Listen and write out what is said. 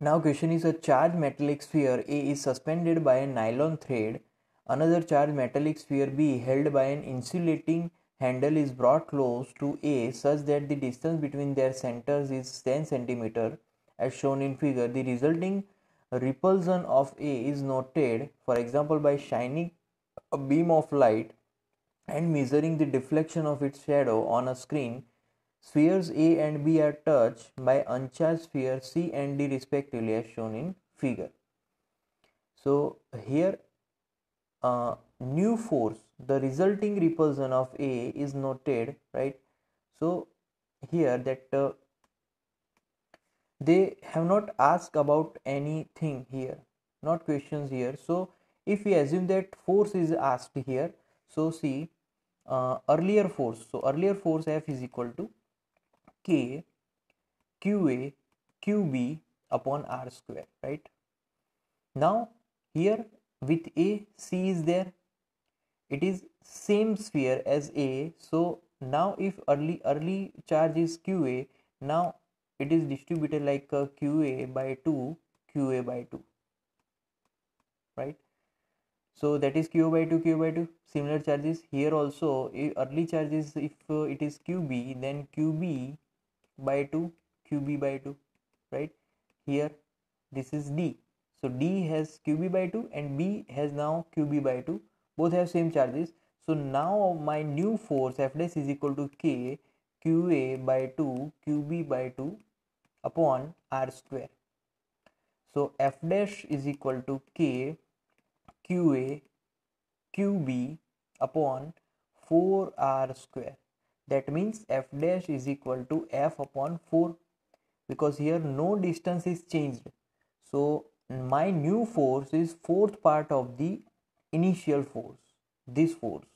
Now question is a charged metallic sphere A is suspended by a nylon thread. Another charged metallic sphere B held by an insulating handle is brought close to A such that the distance between their centers is 10 cm as shown in figure. The resulting repulsion of A is noted for example by shining a beam of light and measuring the deflection of its shadow on a screen Spheres A and B are touched by uncharged spheres C and D respectively as shown in figure. So here uh, nu force the resulting repulsion of A is noted right. So here that uh, they have not asked about anything here not questions here. So if we assume that force is asked here so see uh, earlier force so earlier force F is equal to k qa qb upon r square right? Now here with a c is there. It is same sphere as a. So now if early early charge is qa now it is distributed like a qa by 2 qa by 2 right? So that is q by 2 q by 2 similar charges here also. Early charges if uh, it is qb then qb by 2 qb by 2 right? Here this is d. So d has qb by 2 and b has now qb by 2 both have same charges. So now my new force f dash is equal to k qa by 2 qb by 2 upon r square. So f dash is equal to k qa qb upon 4r square that means f dash is equal to f upon 4 because here no distance is changed. So my new force is fourth part of the initial force this force